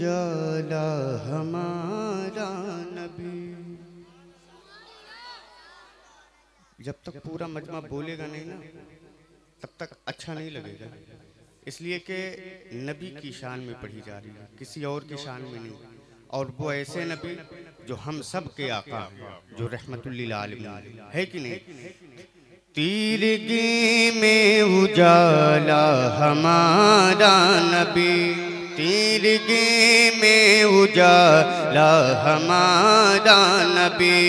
उजाला हमारा नबी। जब तक पूरा मजमा बोलेगा नहीं ना, तब तक अच्छा नहीं लगेगा। इसलिए कि नबी की शान में पढ़ी जा रही है, किसी और की शान में नहीं। और वो ऐसे नबी जो हम सब के आका, जो रहमतुल्लिल है कि नहीं? तीरगी में उजाला हमारा नबी। तीरगी में उजाला हमारा नबी,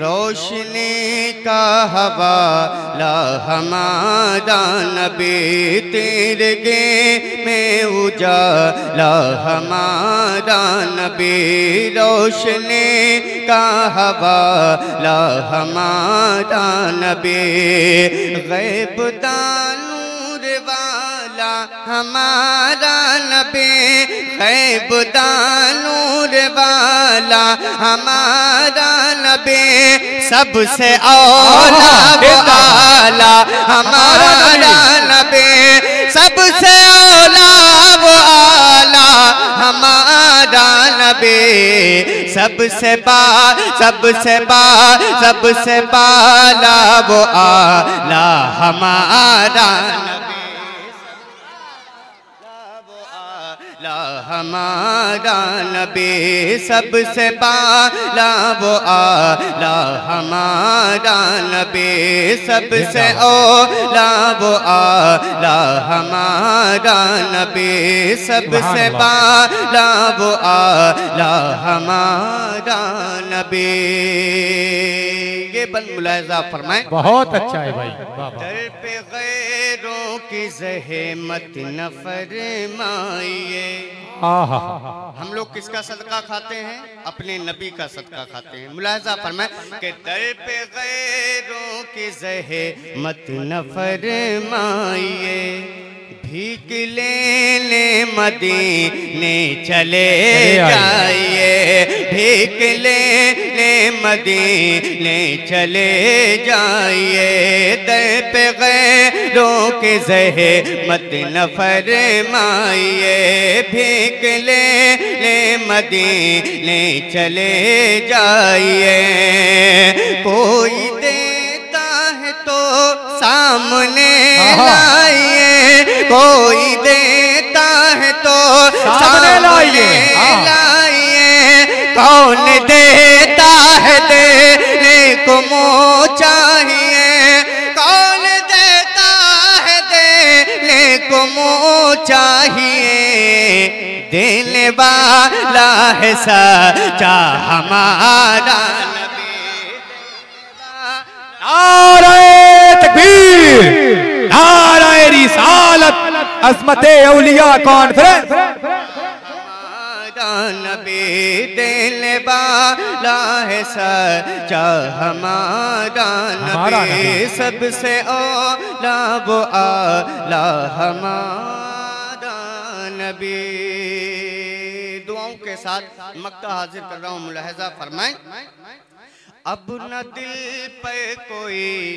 रोशनी का हवाला हमारा नबी तीरगी में उजाला हमारा नबी, रोशनी का हवाला हमारा नबी। गैब दानूर वाला हमारा नबी गैब दानूर वाला हमारा नबी, सबसे औला वो आला हमारा नबी, सबसे औला वो आला हमारा नबी, सबसे बा सबसे बा, सबसे बाला वो आला हमारा नबी। ला हमारा नबी सबसे बाला वो आला हमारा नबी सबसे ओला वो आला हमारा नबी सबसे बाला वो आला हमारा नबी। ये बन मुलायजा फरमाए। बहुत अच्छा है भाई। दर पे गैरों की जहमत न फरमाइए आहा। हम लोग किसका सदका खाते हैं? अपने नबी का सदका खाते हैं। मुलाजा फरमाए के दर पे गैरों के जहे मत नफर माइए भीख लेने मदीने चले जाइए। भीख लेने मदीने चले जाइए दर पे गैरों के जहे मत न फरमाइए। भीख लेने मदीने चले जाइए। कोई देता है तो सामने लाइए। कोई देता है तो सामने लाइए। लाइए। कौन देता है देने को चाहिए। कौन देता है देने को मुँह चाहिए? देने वाला है सच्चा हमारा नाराए तकबीर नाराए रिसालत अजमत औलिया कॉन्फ्रेंस। हमारा नबी दिल बाला है सच्चा हमारा नबी। सबसे ओला वो आला हमारा नबी दुआओं के साथ मक्का हाजिर कर रहा हूँ मुलहजा फरमाएँ अब न दिल पे कोई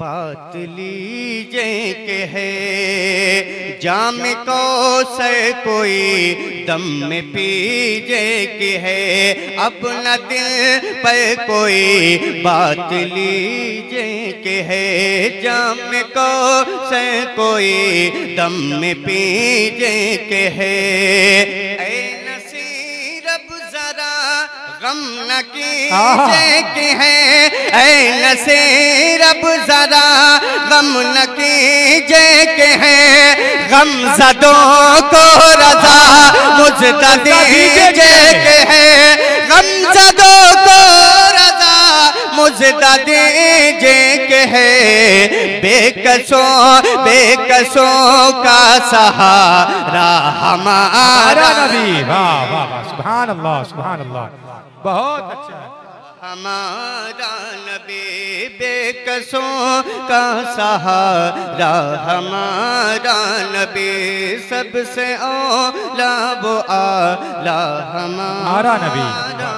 बात लीजे के है। जाम को से कोई दम में पीजे के है। अब न दिल पे कोई बात लीजे के है। जाम को से कोई दम में पीजे के है। गम न की है ऐ नसे रब जरा गम न की के है। गम जदों को रजा मुझ के है। गम जदों को मुझदा दीजे के है बेकसों बेकसों का सहारा हमारा हमारा नबी वाह वाह वाह सुभान अल्लाह सुभान अल्लाह बहुत अच्छा हमारा नबी बेकसों का सहारा हमारा नबी सबसे ओला वो आला हमारा नबी। नबी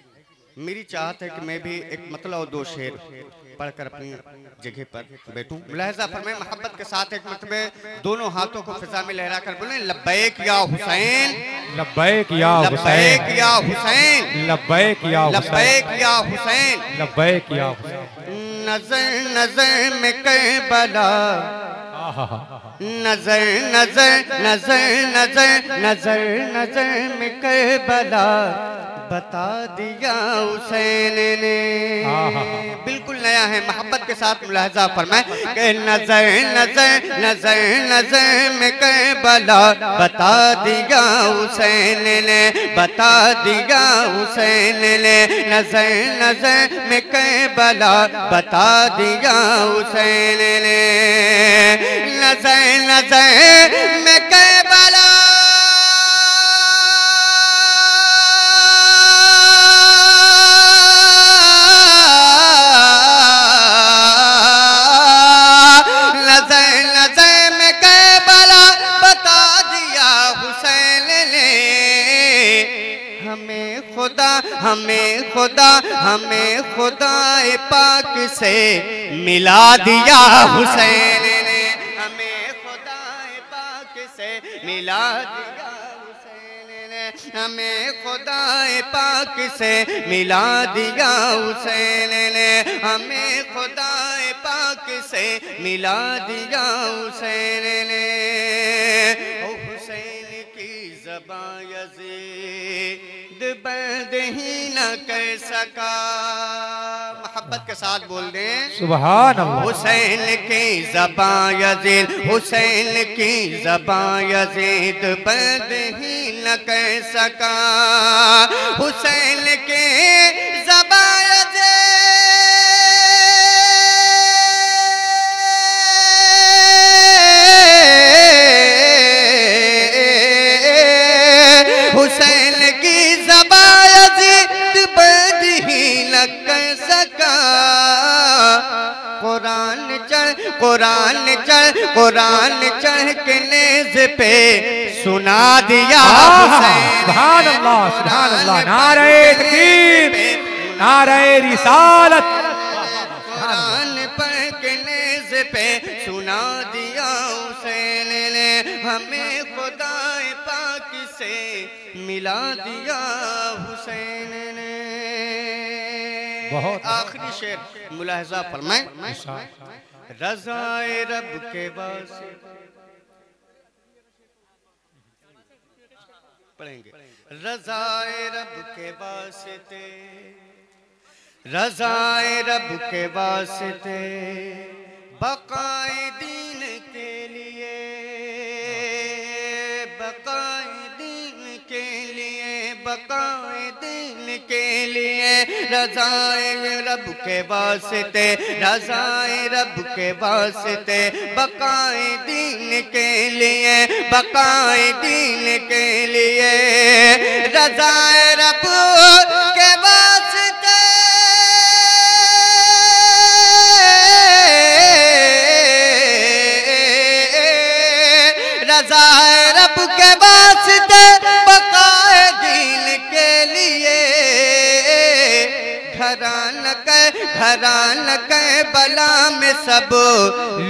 मेरी चाहत है कि मैं भी एक मतलब दो शेर पढ़कर अपनी जगह पर बैठूं। मुलाहजा फरमाए मोहब्बत के साथ एक मतलब दोनों हाथों को फिजा में लहरा कर बोले लब्बैक या हुसैन। लब्बैक या लब्बैक या हुसैन। लब्बैक या हुसैन। लब्बैक या हुसैन। लब्बैक या हुसैन नज़र नज़र में करबला आहा नज़र नज़र नज़र नज़र नज़र नज़र में करबला बता दिया हुसैन ने। बिल्कुल नया है मोहब्बत के साथ मुलाहजा फरमाए। कि नज़र नज़र नज़र नज़र में करबला बता दिया हुसैन ने बता दिया हुसैन ने। नज़र नज़र में करबला बता दिया हुसैन ने। नज़र नज़र हमें खुदा हमें खुदा हमें खुदा पाक से मिला दिया हुसैन ने। हमें खुदा पाक से मिला दिया हमें खुदा पाक से मिला दिया हुसैन ने। हमें खुदा पाक से मिला दिया हुसैन ने। हुसैन की जबां यजीद बंद ही न कर सका। मोहब्बत के साथ बोल दें। सुबह हुसैन की जबा यजीद हुसैन की जबा यजीद बंद ही न कर सका। हुसैन के जबा यजीद कुरान चढ़ कुरान चढ़ के नेज पे सुना दिया हुसैन। सुभान अल्लाह सुभान अल्लाह नारे तकबीर नारे रिसालत। कुरान पढ़ के नेज पे सुना दिया हुसैन ने। हमें खुदा पाक से मिला दिया हुसैन ने। बहुत- आखिरी शेर मुलाहजा फरमाए। रजाए रब के वास्ते। पढ़ेंगे। रजाए रब के वास्ते, रजाए रब के वास्ते, बकाए दीन के लिए, बकाए दीन के लिए, बकाए के लिए। रजाए रब के वास्ते, रजाए रब के वास्ते, बकाए दीन के लिए, बकाए दीन के लिए। रजाए घरान के घरान के बला में सब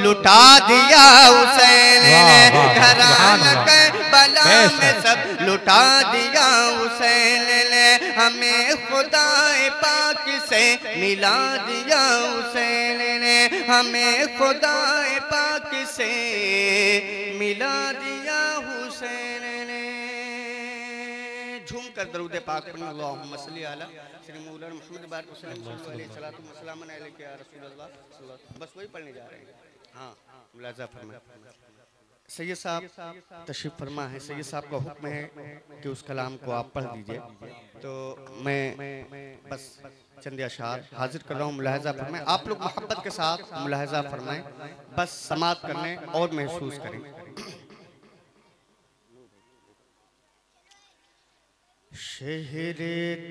लुटा दिया हुसैन ने। घरान के बला। में सब लुटा दिया हुसैन ने। हमें खुदा पाक से मिला दिया हुसैन ने। हमें खुदाए पाक से मिला दिया हुसैन कर दरूद पाक पढ़ना अल्लाहुम्मा सल्ली अला श्री मौलाना मुहम्मद बारक वसल्लम सल्लल्लाहु अलैहि सलातु व सलाम अलैका या रसूल अल्लाह सल्लल्लाहु बस वही पढ़ने जा रहे हैं। हाँ मुलाजा फरमाए। सैयद साहब तशरीफ़ फरमा है सैयद साहब का हुक्म है कि उस कलाम को आप पढ़ दीजिए तो मैं बस चंद अशार हाजिर कर रहा हूँ मुलाहजा फरमाएँ। आप लोग मोहब्बत के साथ मुलाहजा फरमाएँ बस समात करने और महसूस करें। शहर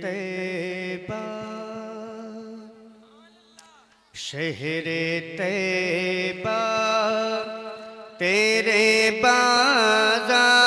तैबा शहर तैबा तेरे बाजा